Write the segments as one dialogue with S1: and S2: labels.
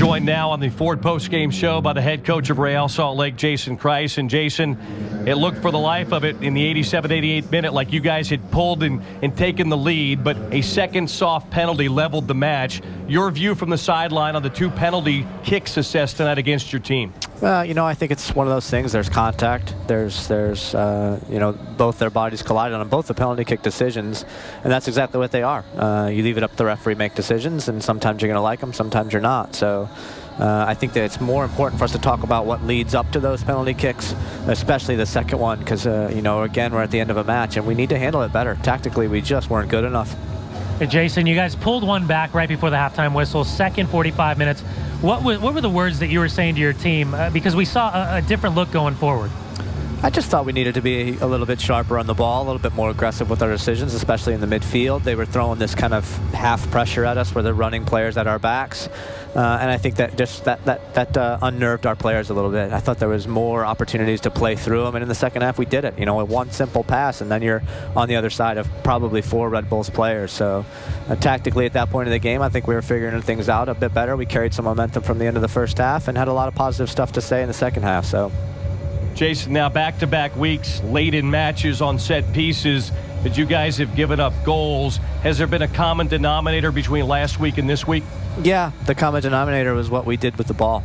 S1: joined now on the Ford postgame show by the head coach of Real Salt Lake, Jason Kreis. And Jason, it looked for the life of it in the 87 88 minute like you guys had pulled and, and taken the lead, but a second soft penalty leveled the match. Your view from the sideline on the two penalty kicks assessed tonight against your team?
S2: Well, you know, I think it's one of those things. There's contact. There's, there's, uh, you know, both their bodies collided on both the penalty kick decisions, and that's exactly what they are. Uh, you leave it up to the referee make decisions, and sometimes you're going to like them, sometimes you're not. So. Uh, I think that it's more important for us to talk about what leads up to those penalty kicks, especially the second one, because, uh, you know, again, we're at the end of a match, and we need to handle it better. Tactically, we just weren't good enough.
S3: Hey, Jason, you guys pulled one back right before the halftime whistle, second 45 minutes. What, what were the words that you were saying to your team? Uh, because we saw a, a different look going forward.
S2: I just thought we needed to be a little bit sharper on the ball, a little bit more aggressive with our decisions, especially in the midfield. They were throwing this kind of half pressure at us where they're running players at our backs. Uh, and I think that just that that that uh, unnerved our players a little bit. I thought there was more opportunities to play through them, and in the second half we did it. You know, one simple pass, and then you're on the other side of probably four Red Bulls players. So, uh, tactically at that point in the game, I think we were figuring things out a bit better. We carried some momentum from the end of the first half, and had a lot of positive stuff to say in the second half. So.
S1: Jason, now back-to-back weeks, late in matches on set pieces, but you guys have given up goals. Has there been a common denominator between last week and this week?
S2: Yeah, the common denominator was what we did with the ball.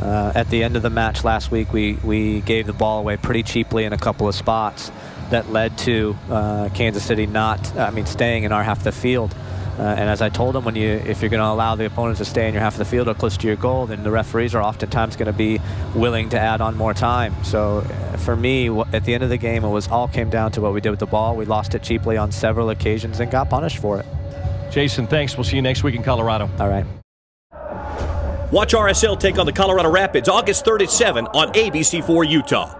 S2: Uh, at the end of the match last week, we, we gave the ball away pretty cheaply in a couple of spots that led to uh, Kansas City not, I mean, staying in our half the field. Uh, and as I told them, when you, if you're going to allow the opponents to stay in your half of the field or close to your goal, then the referees are oftentimes going to be willing to add on more time. So uh, for me, at the end of the game, it was all came down to what we did with the ball. We lost it cheaply on several occasions and got punished for it.
S1: Jason, thanks. We'll see you next week in Colorado.
S2: All right.
S4: Watch RSL take on the Colorado Rapids August 3rd at 7 on ABC4 Utah.